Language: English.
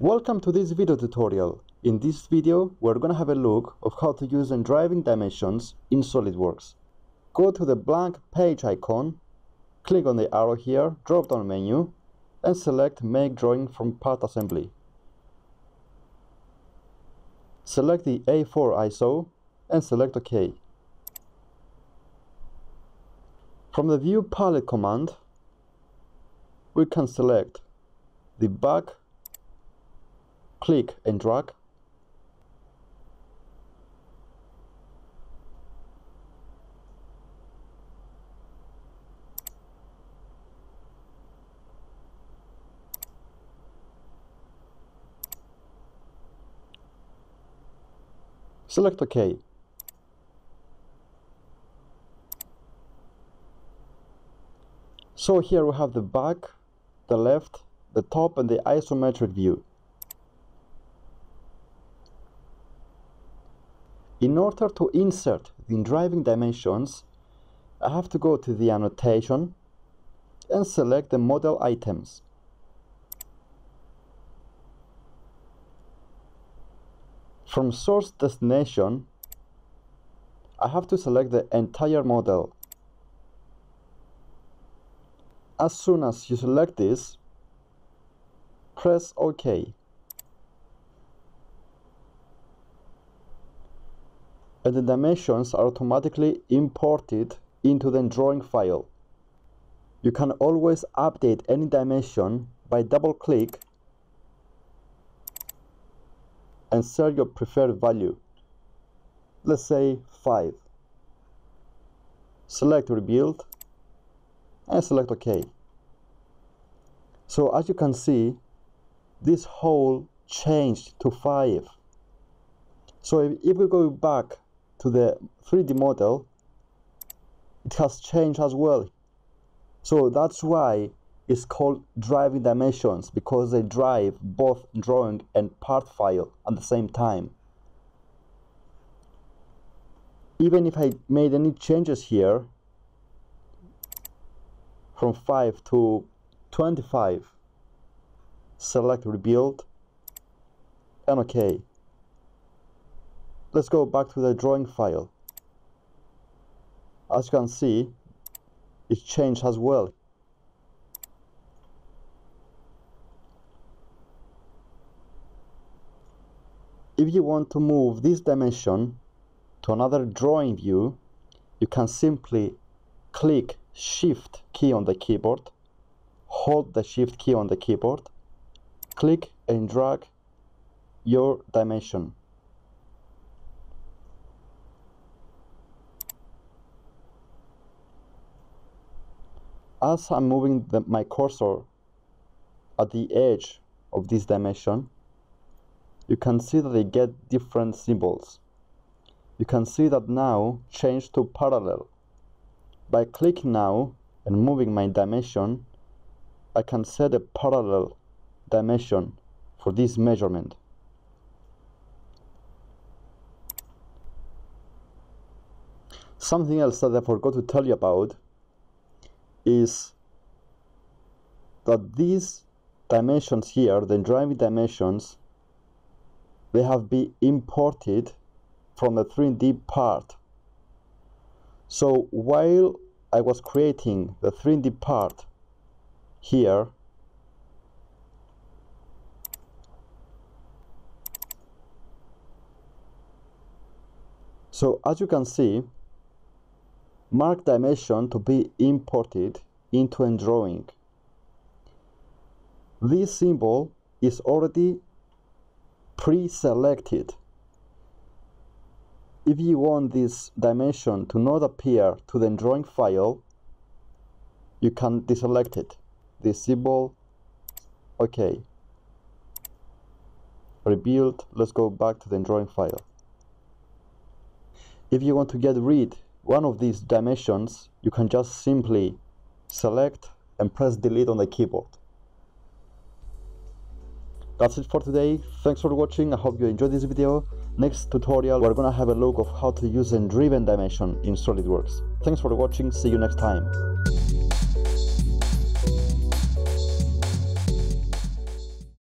Welcome to this video tutorial. In this video, we're gonna have a look of how to use and driving dimensions in SolidWorks. Go to the blank page icon, click on the arrow here, drop down menu, and select Make Drawing from Part Assembly. Select the A4 ISO and select OK. From the View Palette command, we can select the back click and drag. Select OK. So here we have the back the left the top and the isometric view In order to insert the driving dimensions, I have to go to the annotation and select the model items. From source destination, I have to select the entire model. As soon as you select this, press OK. And the dimensions are automatically imported into the drawing file. You can always update any dimension by double click and set your preferred value. Let's say 5. Select rebuild and select OK. So as you can see, this hole changed to 5. So if, if we go back to the 3D model, it has changed as well. So that's why it's called driving dimensions because they drive both drawing and part file at the same time. Even if I made any changes here from 5 to 25, select rebuild and OK let's go back to the drawing file. As you can see it changed as well. If you want to move this dimension to another drawing view you can simply click shift key on the keyboard hold the shift key on the keyboard click and drag your dimension as I'm moving the, my cursor at the edge of this dimension, you can see that they get different symbols. You can see that now change to parallel. By clicking now and moving my dimension, I can set a parallel dimension for this measurement. Something else that I forgot to tell you about is that these dimensions here, the driving dimensions, they have been imported from the 3D part. So while I was creating the 3D part here, so as you can see, mark dimension to be imported into a drawing. This symbol is already pre-selected. If you want this dimension to not appear to the drawing file, you can deselect it. This symbol, okay. Rebuild, let's go back to the drawing file. If you want to get rid one of these dimensions, you can just simply select and press delete on the keyboard. That's it for today. Thanks for watching. I hope you enjoyed this video. Next tutorial, we're gonna have a look of how to use a driven dimension in SolidWorks. Thanks for watching. See you next time.